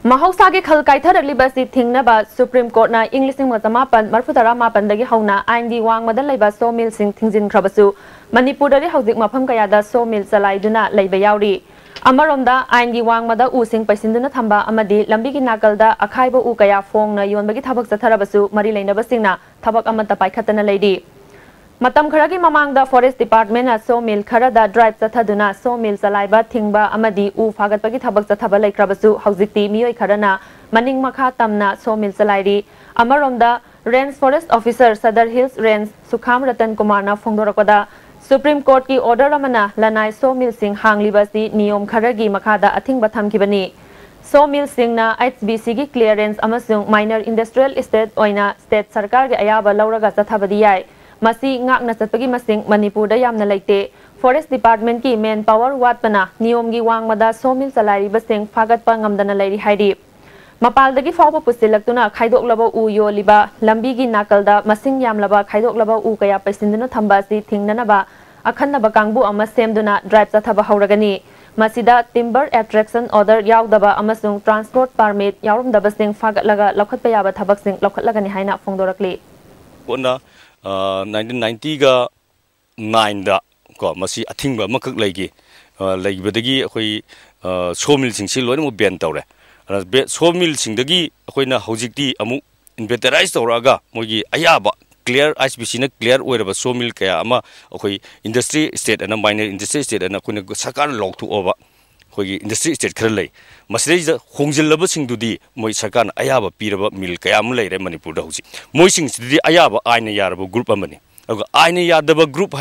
Mahosagi Khalkaitha Libasi Thingna ba Supreme Court na English Sing Mazama Pan Marfudara ma Pandagi Hauna IND Wang Madan Laiba So Mil Sing Thingjin Khrabasu Manipur Dari Haudik Mapham Kaya da So Mil Salai Duna Laiba Yauri Amaromda IND Wang Mada U Sing Paisinduna Thamba Amadi Lambi Gi Nakal da Akhaiba U Kaya Phong na Yonbagi Thabak Zatharabasu Mari Laina Basing na Thabak Amanta Paikhatana Lady मतम खरा की ममांग दा forest department असो मिल खरा दा drive तथा दुना सो मिल saliva थिंगबा अमदी उ फागत पगी थबक तथा बलै क्रबसु हौजिकती मियोय खरना मनिंग मखा तमना सो मिल सलाइरी अमरोम दा range forest officer Sadar hills Reigns Sukham Ratan Kumar ना फोंगदोरकदा सुप्रीम कोर्ट की ऑर्डर अमना लनाय सो मिल सिंह हांगलीबासी नियम खरा की मखा दा अथिंग बथम किबनी सो मिल सिंह ना एचबीसी की क्लियरेंस अमसुंग माइनर इंडस्ट्रियल एस्टेट ओइना स्टेट सरकार के अयाबा लौरगा तथा ꯃꯁꯤ ꯉꯥꯛꯅ ꯆꯠꯄꯒꯤ ꯃꯁꯤꯡ ꯃꯅꯤꯄꯨꯔꯗ ꯌꯥꯝꯅ ꯂꯩꯇꯦ की मेन पावर वाटना नियम की वांगमदा सोमिल चलाइबसिंग फागतप ngमदना लैरि हाइरि मपालदगी फाव पुसिलक्तुना खाइदोकलब उ योलिबा लंबी की नाकलदा मसिंग यामलबा उ कया पैसिंदना थंबासि थिंगननाबा अखन्नब कांगबु अम सेमदुना ड्राइव चथब हौरगनी टिम्बर एट्रेक्शन ऑर्डर याउदबा अमसुंग ट्रांसपोर्ट परमिट याउरमदबसिंग फागतलगा लखतप याबा थबकसिंग लखतलगनी हाइना नाइन्टीन नाइन्टीगा नाइनदा को मसी अथिंग अमखक लेगी लेगिबदगी अखोई सो मिलसिंगसि लोइनमु बेन तौरे बे मोगी अयाबा क्लियर आइस बिसिना क्लियर ओइरबा सो मिल कया अमा अखोई इंडस्ट्री स्टेट अना माइनर इंडस्ट्री स्टेट अना अखोइना सरकार लौथु इंडस्ट्री स्टेट खर मसदे होंजिल्लबसिंगदुदी मोई सरकार अयाबा पीरबा मिल दा हौजि मोइसिंगसिदुदी अयाबा आइन यारबा ग्रुप आइन यादबा group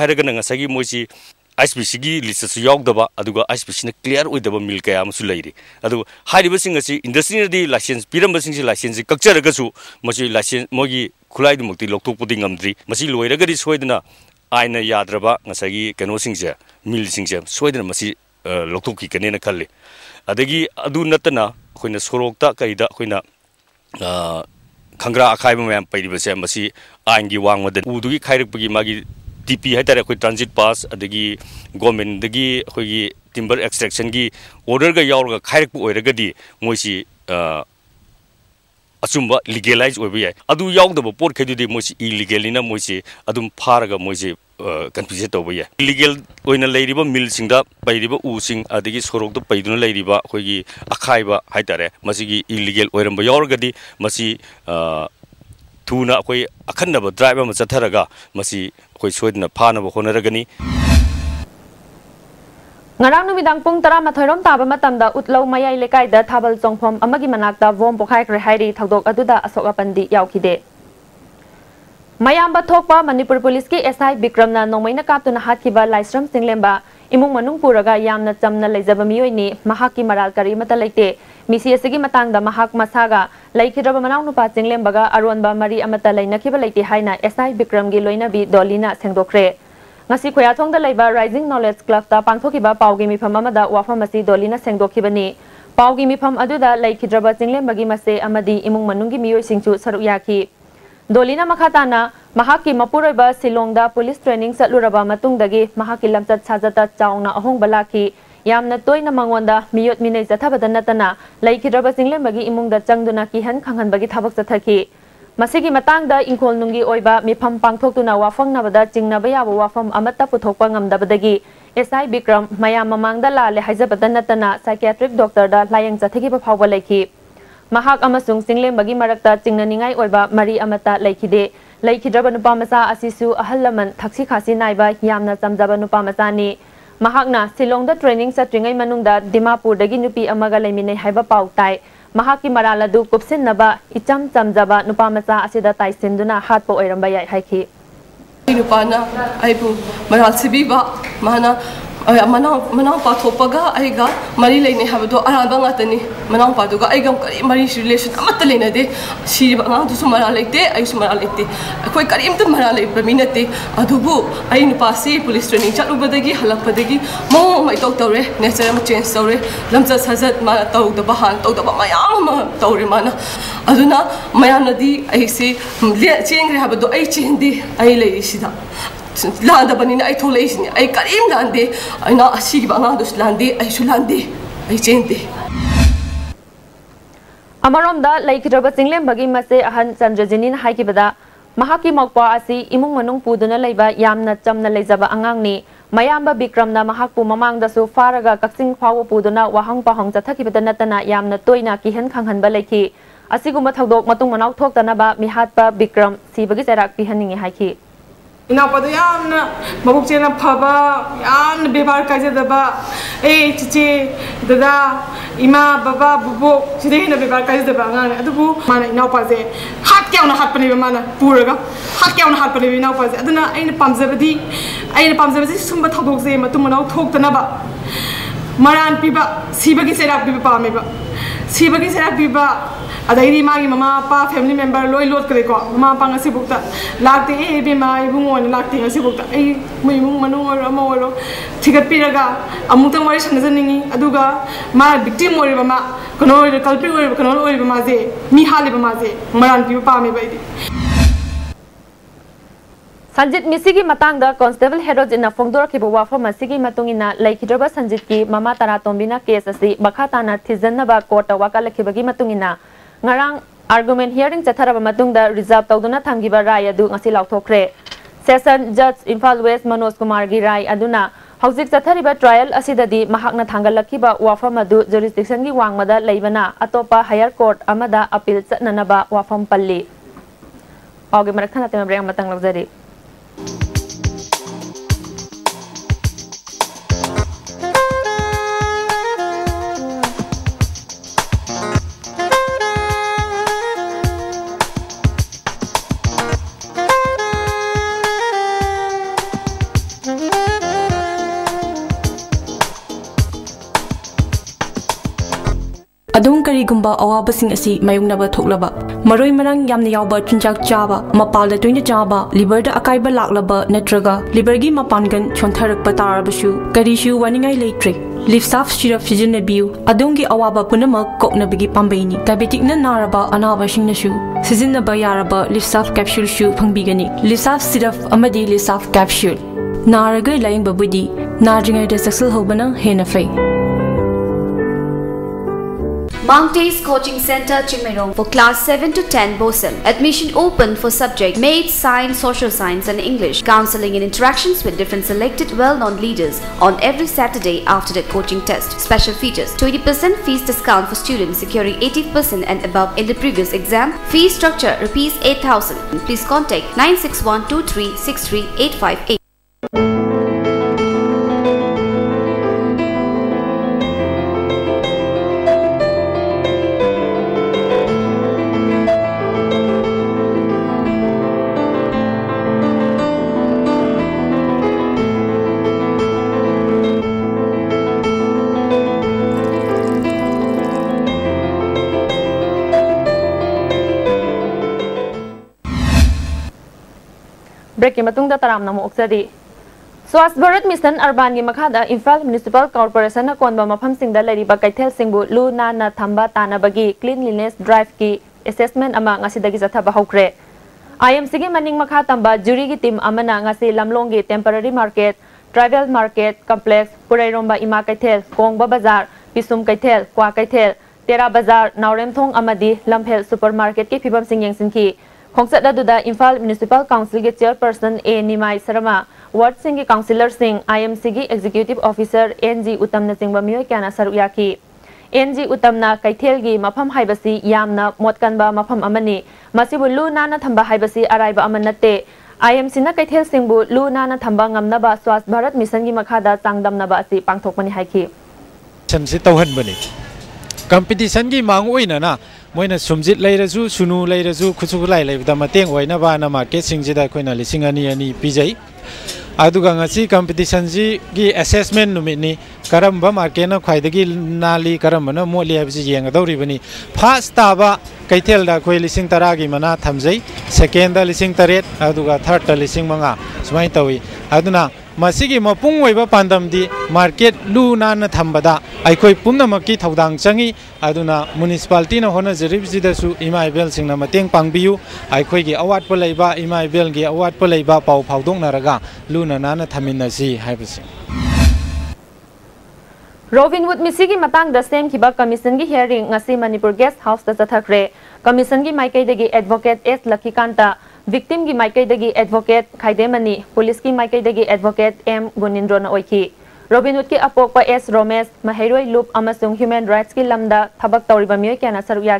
aduga ISPC na clear oidaba mil kaya amu su leiri adu hairiba sing asi industry di license piramba sing si license kakcharaga su masi license mogi khulai du mukti loktok pudi ngamdri masi loiraga di soidana aina yadraba ngasagi kano sing se mil sing se soidana masi loktok ki kanena khalli adagi adu natana khoina sorokta kaida khoina खंग्रा अखाइब मैम पैरिबसे मसी आइन की वांगमद उदुगी खाइरकपगी मागी TP हाइतारे अखोई transit pass अदगी government दगी अखोई टिम्बर एक्सट्रैक्शन की ऑर्डर यावरगा खाइरकप ओइरगदी मोइसी अचुम्बा लीगलाइज ओइबे याय अदु यावदब पोट खैदुदी मोइसी इलीगलिना मोइसी अदुम फारगा मोइसी कन्फ्यूज़ तौब इलीगल मिलसिंगदा पैरिबा उसिंग अदगी सोरोकदो पैदुना अखोई अखाइबा हाइतारे मसिगी इलीगल ओइरंबा थूना अखोई ड्राइव चथरगा मसी अखोई फानब होनरगनी ngarang numidang pung tara mathoirom taba matamda utlo mayai lekai da thabal chongphom amagi manakta vom pokhai kre hairi thodok aduda asoka pandi yaukide mayamba thokpa manipur police ki SI Bikramna nomaina kaptuna hatkiba laisram singlemba imung manung puraga yamna chamna leijaba miyoi ni mahaki maral kari mata leite misi asigi matangda mahak masaga laikhidraba manau nupa chinglembaga aronba mari amata leinakiba leite haina SI Bikram gi loina bi dolina sengdokre खुयाथों rising knowledge club पांथि पा की मफम वाफम से दोली मफम अद्द्रब चिंगेब की मसे इमु मनुयू सरु या दोली मखाता मपुर सिलोंद पुलिस ट्रेनिंग चलूरबी लमचत साजत चाउना अहोंब लाखी याम तोय मंगोद मयोत मीन चथबद नतना चिंगेब की इमु चंगना किहन खाहब की थक चथी changduna kihan khanghan bagi thabak chathaki ꯃꯁꯤꯒꯤ ꯃꯇꯥꯡꯗ ꯏꯪꯈꯣꯜ ꯅꯨꯡꯒꯤ ꯑꯣꯏꯕ ꯃꯤꯐꯝ ꯄꯥꯡꯊꯣꯛꯇꯨꯅ ꯋꯥꯐꯪꯅꯕꯗ ꯆꯤꯡꯅꯕ ꯌꯥꯕ ꯋꯥꯐꯝ ꯑꯃꯠꯇ ꯄꯨꯊꯣꯛꯄ ꯉꯝꯗꯕꯗꯒꯤ एस आई विक्रम मयाम ममांग लाले हाइजबद नतना साइकियाट्रिक डॉक्टर लायंग चथगिब फाव लेखी महाक अमसुंग सिंगलेंबगी मरकता चिंगननिंगाई ओइबा मरी अमता लेखिदे लेखिद्रब नुपा मचा असिसु अहल लमन थक्सी खासी नाइबा यामना चमजब नुपा मचानी महाकना सिलोंग ट्रेनिंग चट्रिंगै मनुंगदा दिमापुरदगी नुपी अमगा लेमिनै हाइबा पाउ ताई ꯃꯍꯥꯛꯀꯤ ꯃꯔꯥꯜ ꯑꯗꯨ ꯀꯨꯞꯁꯤꯟꯅꯕ ꯏꯆꯝ ꯆꯝꯖꯕ ꯅꯨꯄꯥ ꯃꯆꯥ ꯑꯁꯤꯗ ꯇꯥꯏꯁꯤꯟꯗꯨꯅ ꯍꯥꯠꯄ ꯑꯣꯏꯔꯝꯕ ꯌꯥꯏ ꯍꯥꯏꯈꯤ ꯅꯨꯄꯥꯅ ꯑꯩꯕꯨ ꯃꯔꯥꯜ ꯁꯤꯕꯤꯕ ꯃꯥꯅ मनापा थोपगा मरी लेने अराब गातनी मनापा कई मरी रिलेशन अमत लेने सीब आगाम मरा लेते मरा लेते अखोई कम मरा लेबी नाते अपासी पुलिस ट्रेनिंग चलूबदी हल्पदी मौ मौ तौरे नेचर चेंज तौरे लमज सजद मा तौदब हाँ तौदब मैम तौरे माना मैम चेंग्रे चेहदे ꯃꯥꯅ ꯇꯧꯗꯕ ꯍꯥꯟꯅ ꯇꯧꯗꯕ ꯃꯌꯥꯝ ꯑꯃ ꯇꯧꯔꯦ ꯃꯥꯅ ꯑꯗꯨꯅ ꯃꯌꯥꯝꯅꯗꯤ ꯑꯩꯁꯤ ꯆꯦꯟꯈ꯭ꯔꯦ ꯍꯥꯏꯕꯗꯣ ꯑꯩ ꯆꯦꯟꯗꯦ ꯑꯩ ꯂꯩꯔꯤꯁꯤꯗ ꯂꯥꯟꯗꯕꯅꯤꯅ ꯑꯩ ꯊꯣꯛꯂꯛꯏꯁꯤꯅꯤ ꯑꯩ ꯀꯔꯤꯝ ꯂꯥꯟꯗꯦ ꯑꯩꯅ ꯑꯁꯤꯒꯤꯕ ꯑꯉꯥꯡꯗꯨꯁꯨ ꯂꯥꯟꯗꯦ ꯑꯩꯁꯨ ꯂꯥꯟꯗꯦ ꯑꯩ ꯆꯦꯟꯗꯦ ꯑꯃꯔꯣꯝꯗ ꯂꯩꯈꯤꯗ꯭ꯔꯕ ꯆꯤꯡꯂꯦꯝꯕꯒꯤ ꯃꯆꯦ ꯑꯍꯟ ꯆꯟꯗ꯭ꯔꯖꯤꯅꯤꯅ ꯍꯥꯏꯈꯤꯕꯗ ꯃꯍꯥꯛꯀꯤ ꯃꯧꯄ꯭ꯋꯥ ꯑꯁꯤ ꯏꯃꯨꯡ ꯃꯅꯨꯡ ꯄꯨꯗꯨꯅ ꯂꯩꯕ ꯌꯥꯝꯅ ꯆꯝꯅ ꯂꯩꯖꯕ ꯑꯉꯥꯡꯅꯤ ꯃꯌꯥꯝꯕ ꯕꯤꯀ꯭ꯔꯝꯅ ꯃꯍꯥꯛꯄꯨ ꯃꯃꯥꯡꯗꯁꯨ ꯐꯥꯔꯒ ꯀꯛꯆꯤꯡ ꯐꯥꯎꯕ ꯄꯨꯗꯨꯅ ꯋꯥꯍꯪ ꯄꯥꯎꯍꯪ ꯆꯠꯊꯈꯤꯕꯗ ꯅꯠꯇꯅ ꯌꯥꯝꯅ ꯇꯣꯏꯅ ꯀꯤꯍꯟ ꯈꯪꯍꯟꯕ ꯂꯩꯈꯤ ꯑꯁꯤꯒꯨꯝꯕ ꯊꯧꯗꯣꯛ ꯃꯇꯨꯡ ꯃꯅꯥꯎ ꯊꯣꯛꯇꯅꯕ ꯃꯤꯍꯥꯠꯄ ꯕꯤꯀ꯭ꯔꯝ ꯁꯤꯕꯒꯤ ꯆꯩꯔꯥꯛ ꯄꯤꯍꯟꯅꯤꯡꯉꯤ ꯍꯥꯏꯈꯤ इनापद फब मबुक व्यवहार काजे ए चीचे ददा इमा बाबा बुबो चिदे न व्यवहार काजे दबा गाने अदबु माने इनापजे हात क्या उन हात पने माने क्या उन हात पने इनापजे अदना आइन पामजबदी आइन पामजबदी सुमबा पीब मरान मापा फैमिली मेबर लो लोटको मापासी लाते ए बीमा इबूंग लाते इबूंग मनुरो ठीगपीर सजनी मिक्टीम हो कलपी कमाजे मी हाब माजे मरान पीब पाब संजीत की मतलब कॉन्स्टेबल हेरोजी फोदर वफम की संजीत की ममा तरा तोबीना केस अखा तान थीजन कोर्ट वाकल की ngarang argument hearing chatharaba matungda reserve tawduna thamgiba rai adu ngasi lauthokre session judge Imphal West Manoj Kumar gi rai aduna हौजिक चथरिबा ट्रायल असिददि महकना थांगलखिबा वाफम अदु जुरिस्डिक्शन गी वांगमदा लैबना अतोपा हायर कोर्ट अमदा अपील चननबा वाफम पल्ली आगे मरखना तेम ब्रेक मतंग लगजरी ꯀꯔꯤꯒꯨꯝꯕ ꯑꯋꯥꯕꯁꯤꯡ ꯑꯁꯤ ꯃꯥꯌꯣꯛꯅꯕ ꯊꯣꯛꯂꯕ ꯃꯔꯣꯏ ꯃꯔꯥꯡ ꯌꯥꯝꯅ ꯌꯥꯎꯕ ꯆꯤꯟꯖꯥꯛ ꯆꯥꯕ ꯃꯄꯥꯜꯗ ꯇꯣꯏꯅ ꯆꯥꯕ ꯂꯤꯚꯔꯗ ꯑꯀꯥꯏꯕ ꯂꯥꯛꯂꯕ ꯅꯠꯇ꯭ꯔꯒ ꯂꯤꯚꯔꯒꯤ ꯃꯄꯥꯟꯒꯟ ꯁꯣꯟꯊꯔꯛꯄ ꯇꯥꯔꯕꯁꯨ ꯀꯔꯤꯁꯨ ꯋꯥꯅꯤꯡꯉꯥꯏ ꯂꯩꯇ꯭ꯔꯦ ꯂꯤꯞꯁꯥꯐ ꯁꯤꯔꯞ ꯁꯤꯖꯤꯟꯅꯕꯤꯌꯨ ꯑꯗꯣꯝꯒꯤ ꯑꯋꯥꯕ ꯄꯨꯝꯅꯃꯛ ꯀꯣꯛꯅꯕꯒꯤ ꯄꯥꯝꯕꯩꯅꯤ ꯗꯥꯏꯕꯦꯇꯤꯛꯅ ꯅꯥꯔꯕ ꯑꯅꯥꯕꯁꯤꯡꯅꯁꯨ ꯁꯤꯖꯤꯟꯅꯕ ꯌꯥꯔꯕ ꯂꯤꯞꯁꯥꯐ ꯀꯦꯞꯁꯨꯜꯁꯨ ꯐꯪꯕꯤꯒꯅꯤ ꯂꯤꯞꯁꯥꯐ ꯁꯤꯔꯞ ꯑꯃꯗꯤ ꯂꯤꯞꯁꯥꯐ ꯀꯦꯞꯁꯨꯜ ꯅꯥꯔꯒ ꯂꯥꯌꯦꯡꯕꯕꯨꯗꯤ ꯅꯥꯗ꯭ꯔꯤꯉꯩꯗ ꯆꯦꯛꯁꯤꯜꯍꯧꯕꯅ ꯍꯦꯟꯅ ꯐꯩ Mount Coaching Center, Chimirong for class 7 to 10 BOSEM. Admission open for subject Maths, Science, Social Science and English. Counseling and interactions with different selected well-known leaders on every Saturday after the coaching test. Special features 20% fees discount for students securing 80% and above in the previous exam. Fee structure rupees 8000. Please contact 961 break की मतुंग तराम नमो उक्सरी स्वास्थ्य Bharat mission urban की मखाद Imphal municipal corporation न कौन बम सिंह दलरीबा कैथल सिंह लू ना न थम ताना बगी क्लीनलीनेस ड्राइव की एसेसमेंट अमा जथा बहुरे आई एम सिगे मनिंग मखा तब जुरी की टीम अमना लमलोंग temporary market tribal market complex पुरैरोम Ima Keithel कोंब बाज़ार पिसुम कैथल क्वा कैथल तेरा बाज़ार नौरेमथों लम्फेल सुपर मार्केट की फीवसी बाजार नावरेमथोंग अमदी लमफेल सुपरमार्केट की फिबम सिंग यंगसिनकी खोंसत अदुदा इम्फाल म्युनिसिपल काउंसिल के chairperson A Nimai Sharma ward Singh के काउंसिलर सिंह आईएमसी की executive officer N G Uttam चिंब मियोय क्या सरुक याखी एन जी उत्तम कैथेल की मफम हाइबसी यामना मोटकनबा मफम अमनी मसिबु लु नाना थंबा हाइबसी अराइबा अमन नते आईएमसी ना कैथेल सिंहबु लु नाना थंबा ngamnaba स्वास्थ्य भारत मिशन की मखादा चांगदमनबा असि पांगथोकमनि हाइखी ꯁꯟꯁꯤ ꯇꯧꯍꯟꯕꯅꯤ ꯀꯝꯄꯤꯇꯤꯁꯟꯒꯤ ꯃꯥꯡ ꯑꯣꯏꯅꯅ मैले सुजितरूनूुलेर खुस मार्केट संजी अन लि अनि अनि पिज अब कम्पिटिसनसी एसेसमेन्ट नमित नि करब मार्केट न खाइदि ना करबन मोडली यहाँदोरी फार्स ताब कैथेल अस तरा मनाजि सेकेन्ड लिङ्क तरेट थर्त मङा सन त thamjai second da lising taret aduga third ta lising manga sumai tawi aduna ꯃꯁꯤꯒꯤ ꯃꯄꯨꯡ ꯑꯣꯏꯕ ꯄꯥꯟꯗꯝꯗꯤ ꯃꯥꯔꯀꯦꯠ ꯂꯨ ꯅꯥꯟꯅ ꯊꯝꯕꯗ ꯑꯩꯈꯣꯏ ꯄꯨꯝꯅꯃꯛꯀꯤ ꯊꯧꯗꯥꯡ ꯆꯪꯏ ꯑꯗꯨꯅ ꯃꯨꯅꯤꯁꯤꯄꯥꯂꯤꯇꯤꯅ ꯍꯣꯠꯅꯖꯔꯤꯕꯁꯤꯗꯁꯨ ꯏꯃꯥ ꯏꯕꯦꯜꯁꯤꯡꯅ ꯃꯇꯦꯡ ꯄꯥꯡꯕꯤꯌꯨ ꯑꯩꯈꯣꯏꯒꯤ ꯑꯋꯥꯠꯄ ꯂꯩꯕ ꯏꯃꯥ ꯏꯕꯦꯜꯒꯤ ꯑꯋꯥꯠꯄ ꯂꯩꯕ ꯄꯥꯎ ꯐꯥꯎꯗꯣꯛꯅꯔꯒ ꯂꯨꯅ ꯅꯥꯟꯅ ꯊꯝꯃꯤꯟꯅꯁꯤ ꯍꯥꯏꯕꯁꯤ ꯔꯣꯕꯤꯟꯋꯨꯗ ꯃꯤꯁꯤꯒꯤ ꯃꯇꯥꯡꯗ ꯁꯦꯝꯈꯤꯕ ꯀꯃꯤꯁꯟꯒꯤ ꯍꯤꯌꯔꯤꯡ ꯉꯁꯤ ꯃꯅꯤꯄꯨꯔ ꯒꯦꯁꯠ ꯍꯥꯎꯁꯇ ꯆꯠꯊꯈ꯭ꯔꯦ ꯀꯃꯤꯁꯟꯒꯤ ꯃꯥꯏꯀꯩꯗꯒꯤ ꯑꯦꯗꯚꯣꯀꯦꯠ ꯑꯦꯁ ꯂꯛꯈꯤꯀꯥꯟꯇ विक्टिम की माइकई एडवोकेट खाइदेमी पुलिस की माइकई एडवोकेट एम गुनीन्द्रोनि रोबिनुड की अपोप एस रोमेश महैर लूप ह्यूमें राइट्स की लम तौब मई क्या सरु या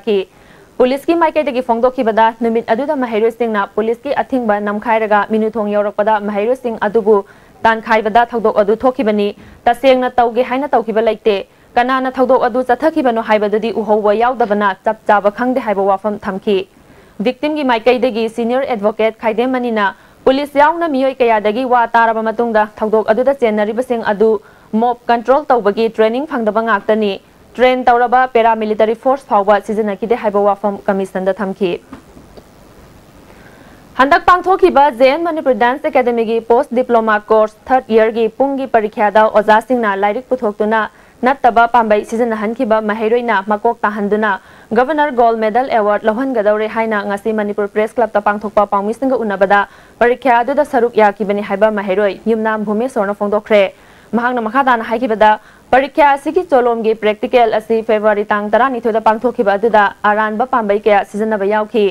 पुलिस की माइकई फोंदोंद महैर पुलिस की अथिब नमखाइर मीनूथों महैर सिंह तानखाबदी तसें तौगे लेते कनाद चथ्बन उहौब चप चाब खेब वाफम थमी विक्टिम की माइकई सीनियर एडवोकेट मनी पुलिस कयादगी कयाद अदु मोब कंट्रोल तब की ट्रेनिंग फादनी ट्रेन तौब पेरा मिलीटरी फोर्स फाव सिजनकी है वफम कमीशन हंक पाथोब जेएन मनपुर डांस एकेडमी की post diploma course third year की पुंग की परीक्षा ओजा लाइक पुथोना mahairoina makok tahanduna governor gold medal haikibada parikha asigi cholom gi practical asi february tang tara ni thoda pangthokhiba aduda aran ba pambai kya season ba yauki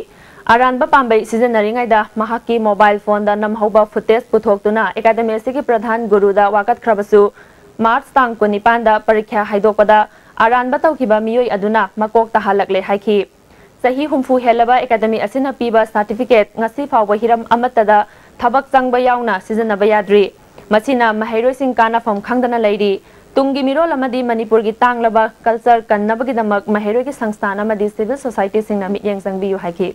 aran ba pambai season naringai da mahaki mobile phone da nam hoba footage puthokuna academy asigi pradhan guru da wakat khrabasu march tang 19 da parikha haidokpada aranba tawkiba miyoi aduna makok tahalakle haiki sahi humfu helaba academy asina piba certificate ngasi fawba hiram amatada thabak changba yauna sijanaba yadri masina mahairoi sing kana fam khangdana leiri tungi mirol amadi manipur gi tanglaba culture kannabagi damak mahairoi gi sangsthana amadi civil society sing na mityeng sangbiyu haiki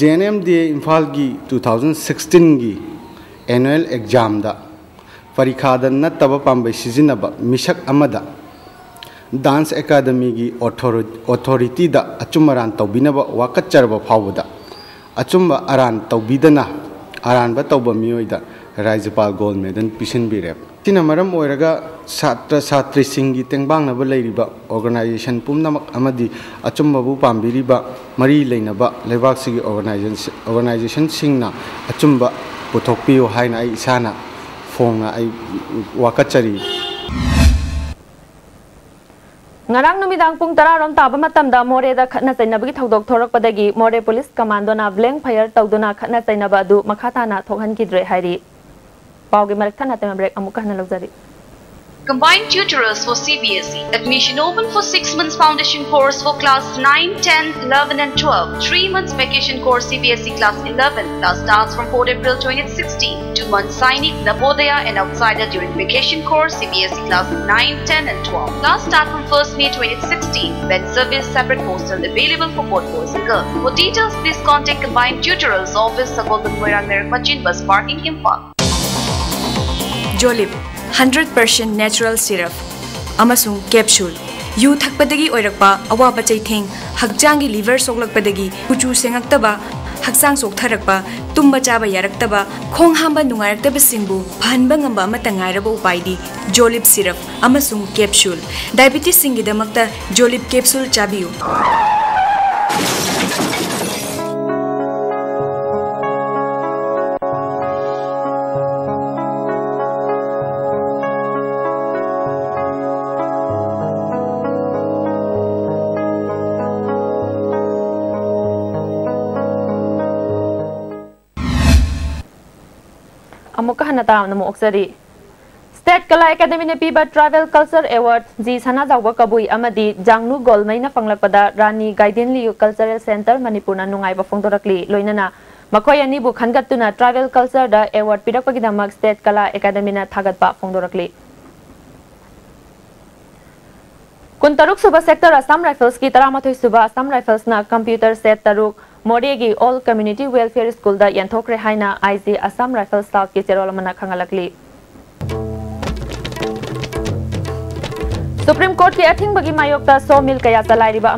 JNMD Imphal gi 2016 gi annual exam da parikha da nattaba pambai sijanaba misak amada dance academy की authority दा ꯄꯔꯤꯈꯥꯗ ꯅꯠꯇꯕ ꯄꯥꯝꯕꯩ ꯁꯤꯖꯤꯟꯅꯕ ꯃꯤꯁꯛ ꯑꯃꯗ dance ꯑꯦꯀꯥꯗꯃꯤꯒꯤ ꯑꯣꯊꯣꯔꯤꯇꯤꯗ ꯑꯆꯨꯝ ꯑꯔꯥꯟ ꯇꯧꯕꯤꯅꯕ ꯋꯥꯀꯠꯆꯔꯕ ꯐꯥꯎꯕꯗ ꯑꯆꯨꯝꯕ ꯑꯔꯥꯟ ꯇꯧꯕꯤꯗꯅ ꯑꯔꯥꯟꯕ ꯇꯧꯕ ꯃꯤꯑꯣꯏꯗ ꯔꯥꯖ꯭ꯌꯄꯥꯜ ꯒꯣꯜ ꯃꯦꯗꯜ ꯄꯤꯁꯤꯟꯕꯤꯔꯦ ꯁꯤꯅ ꯃꯔꯝ ꯑꯣꯏꯔꯒ ꯁꯥꯇ꯭ꯔ ꯁꯥꯇ꯭ꯔꯤꯁꯤꯡꯒꯤ ꯇꯦꯡꯕꯥꯡꯅꯕ ꯂꯩꯔꯤꯕ ꯑꯣꯔꯒꯅꯥꯏꯖꯦꯁꯟ ꯄꯨꯝꯅꯃꯛ ꯑꯃꯗꯤ ꯑꯆꯨꯝꯕꯕꯨ ꯄꯥꯝꯕꯤꯔꯤꯕ ꯃꯔꯤ ꯂꯩꯅꯕ ꯂꯩꯕꯥꯛꯁꯤꯒꯤ ꯑꯣꯔꯒꯅꯥꯏꯖꯦꯁꯟꯁꯤꯡꯅ ꯑꯆꯨꯝꯕ ꯄꯨꯊꯣꯛꯄꯤꯌꯨ ꯍꯥꯏꯅ ꯑꯩ ꯏꯁꯥꯅ adu makhata na thokhan kidre hairi pawgi marak thana tema break amuka na logzari Combined tutorials for CBSE. Admission open for 6 months foundation course for class 9, 10, 11 and 12. 3 months vacation course CBSE class 11. Class starts from 4 April 2016. 2 months Sainik, Navodaya and outsider during vacation course CBSE class 9, 10 and 12. Class start from 1st May 2016. When service separate hostel available for both boys and girls. For details please contact Combined Tutorials Office Sagoldan Moirang Merak Bus Parking Imphal. Jolip 100% natural syrup amasung capsule yu thakpadagi oirakpa awaba chaitheng hakjangi liver soklakpadagi kuchu sengaktaba hakchang soktharakpa tumba chaba yaraktaba khong hamba nungaraktaba singbu phanba ngamba amata ngairaba upaidi jolip syrup amasung capsule diabetes singidamakta jolip capsule chabiyu अमुकहनतामनमोक्सरी state Kala academy ने पीबा travel culture award जी सना जाव कबुई अमदी जांगनु गोलमैना फंगलकपदा रानी गाइडेनली कल्चरल सेंटर मनपुर नुंगाई बफोंदोरकली लोइनना मखोयानी बु खनगतुना ट्रैवल कल्चर द अवार्ड पिराकपगिदा मक स्टेट कला एकेडमी ना थागतबा फोंदोरकली कुनतरुक सुबा सेक्टर असम राइफल्स की तरामथोय सुबा असम राइफल्स कंप्यूटर सेट तरुक मोरेगी ऑल कम्युनिटी वेलफेयर स्कूल हाइना आईजी असम राइफल स्टाफ के चेरोल मना सुप्रीम कोर्ट के अथिंग बगी मायोक्ता सो मिल कया चलाइरिबा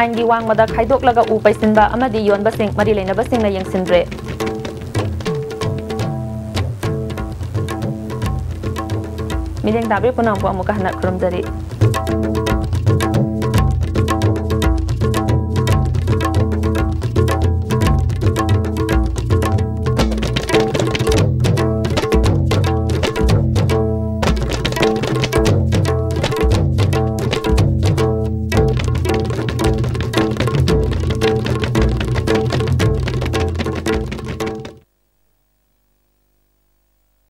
आइन गी वांगमदा खाइदोकलगा उ पैसिनबा अमदि योनबसिंग मरि यंगसिनद्रे मिलेंग दाबे पुनम खुरमजरी